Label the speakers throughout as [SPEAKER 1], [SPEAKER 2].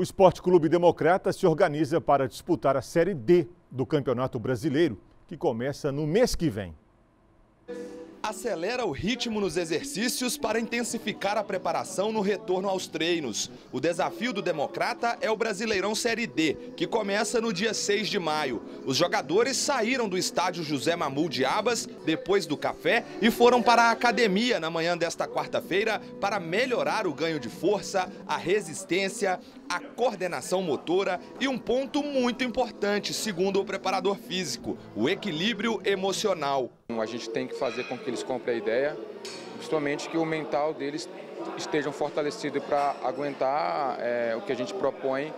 [SPEAKER 1] O Esporte Clube Democrata se organiza para disputar a Série D do Campeonato Brasileiro, que começa no mês que vem
[SPEAKER 2] acelera o ritmo nos exercícios para intensificar a preparação no retorno aos treinos. O desafio do Democrata é o Brasileirão Série D, que começa no dia 6 de maio. Os jogadores saíram do estádio José Mamul de Abas depois do café e foram para a academia na manhã desta quarta-feira para melhorar o ganho de força, a resistência, a coordenação motora e um ponto muito importante, segundo o preparador físico, o equilíbrio emocional.
[SPEAKER 3] A gente tem que fazer com que eles comprem a ideia, principalmente que o mental deles estejam fortalecido para aguentar é, o que a gente propõe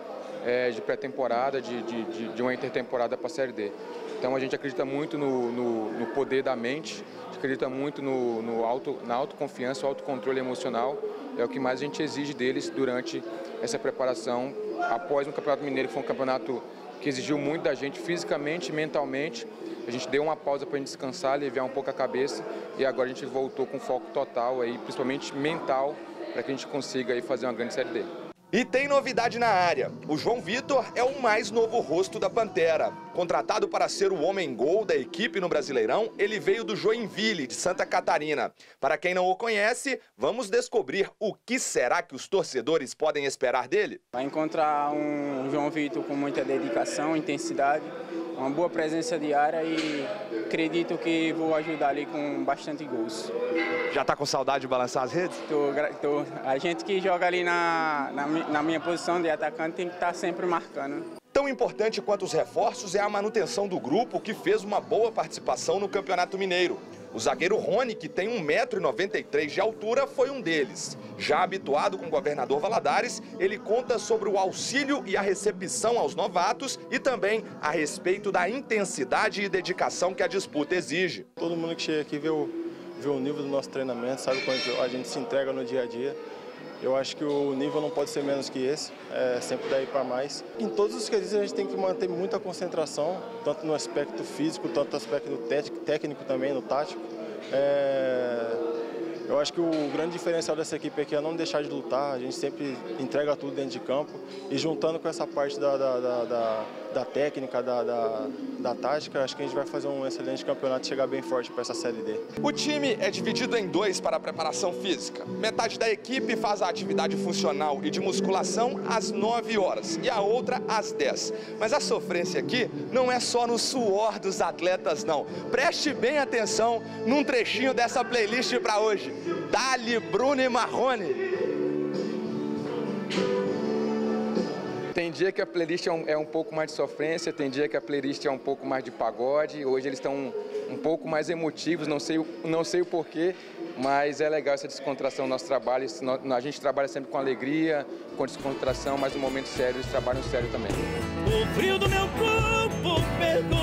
[SPEAKER 3] é, de pré-temporada, de, de, de, uma intertemporada para a Série D. Então a gente acredita muito no, no, no poder da mente, acredita muito no, no auto, na autoconfiança, o autocontrole emocional. É o que mais a gente exige deles durante essa preparação após um Campeonato Mineiro, que foi um campeonato que exigiu muito da gente fisicamente e mentalmente. A gente deu uma pausa para a gente descansar, aliviar um pouco a cabeça e agora a gente voltou com foco total, aí, principalmente mental, para que a gente consiga aí, fazer uma grande Série D.
[SPEAKER 2] E tem novidade na área. O João Vitor é o mais novo rosto da Pantera. Contratado para ser o homem-gol da equipe no Brasileirão, ele veio do Joinville, de Santa Catarina. Para quem não o conhece, vamos descobrir o que será que os torcedores podem esperar dele.
[SPEAKER 4] Vai encontrar um João Vitor com muita dedicação, intensidade, uma boa presença diária e acredito que vou ajudar ali com bastante gols.
[SPEAKER 2] Já está com saudade de balançar as redes?
[SPEAKER 4] Tô, tô. A gente que joga ali na, na, na minha posição de atacante tem que estar tá sempre marcando.
[SPEAKER 2] Tão importante quanto os reforços é a manutenção do grupo que fez uma boa participação no Campeonato Mineiro. O zagueiro Rony, que tem 1,93m de altura, foi um deles. Já habituado com o governador Valadares, ele conta sobre o auxílio e a recepção aos novatos e também a respeito da intensidade e dedicação que a disputa exige.
[SPEAKER 5] Todo mundo que chega aqui vê o, vê o nível do nosso treinamento, sabe quando a gente se entrega no dia a dia. Eu acho que o nível não pode ser menos que esse, é sempre daí para mais. Em todos os quesitos a gente tem que manter muita concentração, tanto no aspecto físico, tanto no aspecto técnico também, no tático. É eu acho que o grande diferencial dessa equipe aqui é não deixar de lutar, a gente sempre entrega tudo dentro de campo e juntando com essa parte da, da, da, da, da técnica, da, da, tática, acho que a gente vai fazer um excelente campeonato e chegar bem forte para essa Série D.
[SPEAKER 2] O time é dividido em dois para a preparação física. Metade da equipe faz a atividade funcional e de musculação às 9 horas e a outra às 10. Mas a sofrência aqui não é só no suor dos atletas, não. Preste bem atenção num trechinho dessa playlist para hoje. Dali Bruno e Marrone.
[SPEAKER 3] Tem dia que a playlist é um, é um, pouco mais de sofrência, tem dia que a playlist é um pouco mais de pagode. Hoje eles estão um, um pouco mais emotivos, não sei, não sei o porquê, mas é legal essa descontração no nosso trabalho. A gente trabalha sempre com alegria, com descontração, mas no momento sério eles trabalham sério também. O frio do meu corpo pegou